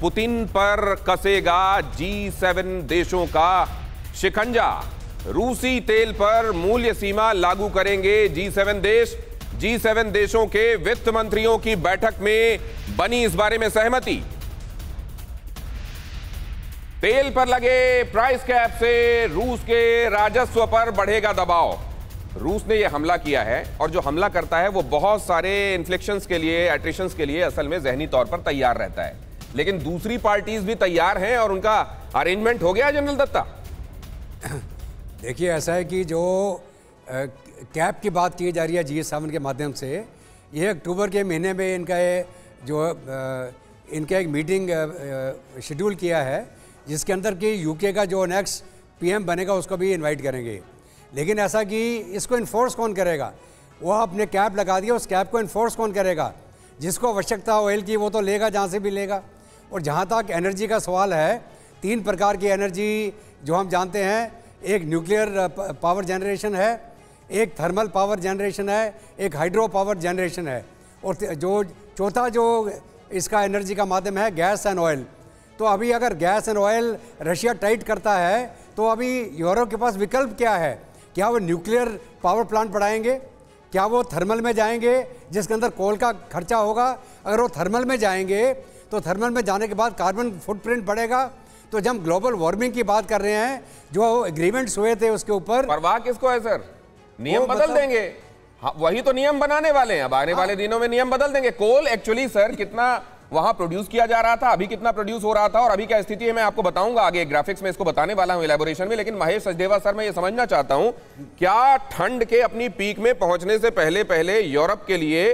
Putin पर कसेगा जी seven देशों का शिकंजा रूसी तेल पर मूल्य सीमा लागू करेंगे जी सेवन देश। जी सेवन देशों के वित्त मंत्रियों की बैठक में बनी इस बारे में सहमति। तेल पर लगे प्राइस कैप से रूस के राजस्व पर बढ़ेगा दबाव। रूस ने यह हमला किया है और जो हमला करता है वो बहुत सारे इन्फ्लेक्शंस के लिए एट्रिशंस के लिए असल में जहनी तौर पर तैयार रहता है। लेकिन दूसरी पार्टीज़ भी तैयार हैं और उनका अरेंजमेंट हो गया जनरल दत्ता? देखिए, ऐसा है कि जो कैप की बात की जा रही है जी सेवन के माध्यम से ये अक्टूबर के महीने में इनका ये जो इनका एक मीटिंग शेड्यूल किया है, जिसके अंदर कि यूके का जो नेक्स्ट पीएम बनेगा, उसको भी इनवाइट करेंगे। लेकिन ऐसा कि इसको इन्फोर्स कौन करेगा? वो आपने कैप लगा दिया, उस कैप को इन्फोर्स कौन करेगा? जिसको आवश्यकता ऑयल की, वो तो लेगा, जहाँ से भी लेगा। और जहाँ तक एनर्जी का सवाल है, तीन प्रकार की एनर्जी जो हम जानते हैं। एक न्यूक्लियर पावर जनरेशन है, एक थर्मल पावर जनरेशन है, एक हाइड्रो पावर जनरेशन है। और जो, चौथा जो इसका एनर्जी का माध्यम है, गैस एंड ऑयल। तो अभी अगर gas and oil Russia tight करता है तो अभी यूरोप के पास विकल्प क्या है? क्या वो न्यूक्लियर पावर प्लांट बढ़ाएँगे क्या वो थर्मल में जाएँगे, जिसके अंदर कोल का खर्चा होगा? अगर वो थर्मल में जाएँगे तो थर्मल में जाने के बाद कार्बन फुटप्रिंट बढ़ेगा। तो जब ग्लोबल वार्मिंग की बात कर रहे हैं जो एग्रीमेंट्स हुए थे उसके ऊपर परवाह किसको है सर? नियम बदल देंगे। हाँ, वही तो नियम बनाने वाले हैं। अब आने हाँ। वाले दिनों में नियम बदल देंगे। कोल एक्चुअली सर कितना वहाँ प्रोड्यूस किया जा रहा था अभी कितना प्रोड्यूस हो रहा था और अभी क्या स्थिति है मैं आपको बताऊँगा आगे ग्राफिक्स में इसको बताने वाला हूँ इलेबोरेशन में। लेकिन महेश सचदेवा सर मैं ये समझना चाहता हूँ क्या ठंड के अपनी पीक में पहुँचने से पहले पहले यूरोप के लिए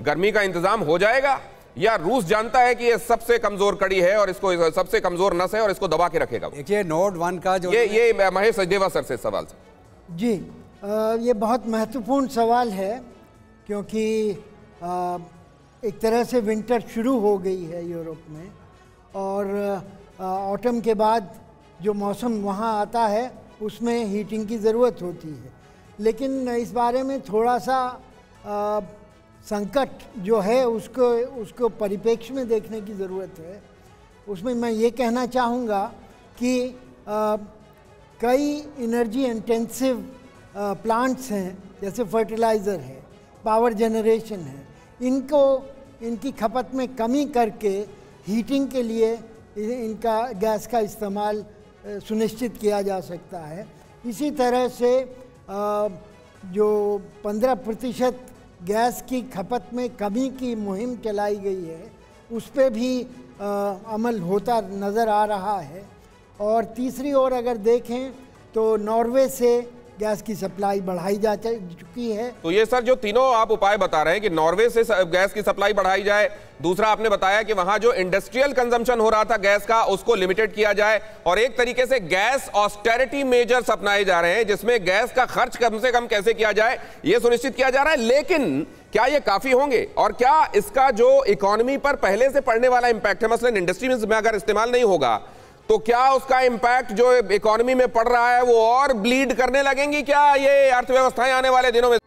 गर्मी का इंतज़ाम हो जाएगा? या रूस जानता है कि ये सबसे कमज़ोर कड़ी है और इसको सबसे कमज़ोर नस है और इसको दबा के रखेगा देखिए नोट वन का जो ये ये महेश सचदेवा सर से सवाल से। जी आ, ये बहुत महत्वपूर्ण सवाल है क्योंकि आ, एक तरह से विंटर शुरू हो गई है यूरोप में और ऑटम के बाद जो मौसम वहाँ आता है उसमें हीटिंग की ज़रूरत होती है। लेकिन इस बारे में थोड़ा सा आ, संकट जो है उसको उसको परिप्रेक्ष्य में देखने की ज़रूरत है। उसमें मैं ये कहना चाहूँगा कि आ, कई एनर्जी इंटेंसिव प्लांट्स हैं जैसे फर्टिलाइज़र है पावर जनरेशन है। इनको इनकी खपत में कमी करके हीटिंग के लिए इनका गैस का इस्तेमाल सुनिश्चित किया जा सकता है। इसी तरह से आ, जो 15 प्रतिशत गैस की खपत में कमी की मुहिम चलाई गई है उस पर भी आ, अमल होता नज़र आ रहा है। और तीसरी ओर अगर देखें तो नॉर्वे से गैस की सप्लाई बढ़ाई जा चुकी है। तो ये सर जो तीनों आप उपाय बता रहे हैं कि नॉर्वे से गैस की सप्लाई बढ़ाई जाए, दूसरा आपने बताया कि वहाँ जो इंडस्ट्रियल कंजम्पशन हो रहा था गैस का, उसको लिमिटेड किया जाए, और एक तरीके से गैस ऑस्टेरिटी मेजर्स अपनाए जा रहे हैं, जिसमें गैस का खर्च कम से कम कैसे किया जाए यह सुनिश्चित किया जा रहा है। लेकिन क्या ये काफ़ी होंगे? और क्या इसका जो इकोनॉमी पर पहले से पड़ने वाला इंपैक्ट है, मसलन इंडस्ट्री में अगर इस्तेमाल नहीं होगा तो क्या उसका इंपैक्ट जो इकोनॉमी में पड़ रहा है, वो और ब्लीड करने लगेंगी क्या? ये अर्थव्यवस्थाएँ आने वाले दिनों में